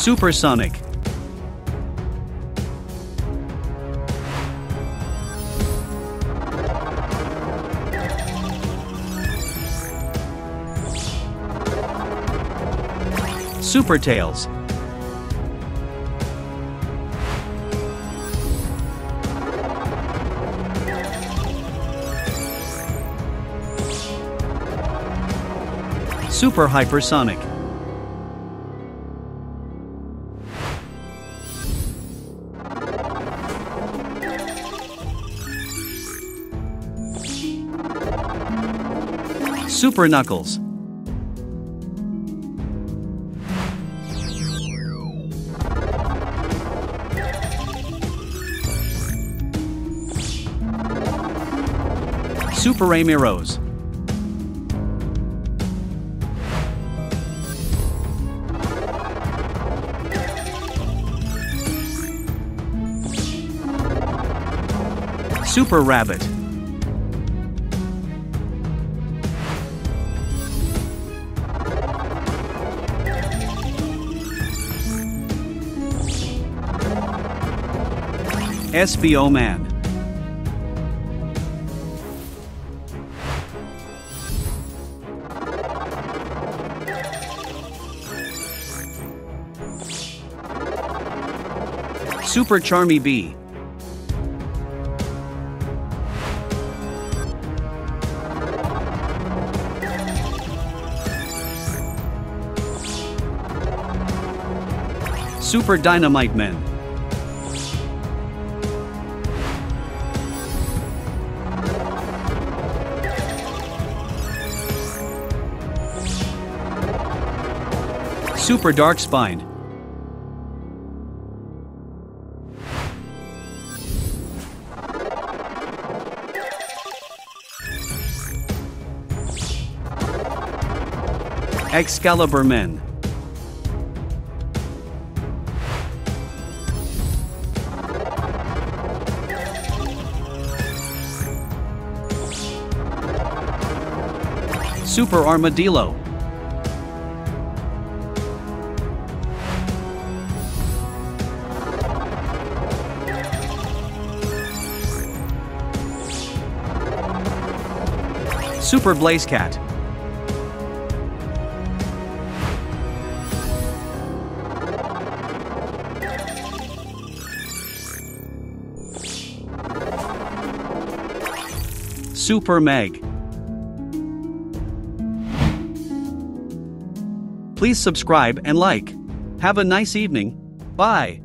Supersonic. Super Tails. Super Hypersonic. Super Knuckles. Super Amy Rose. Super Rabbit. Espio Man. Super Charmy Bee. Super Dynamite Men. Super Dark Spine. Excalibur Men. Super Armadillo. Super Blaze Cat. Super Meg. Please subscribe and like. Have a nice evening. Bye.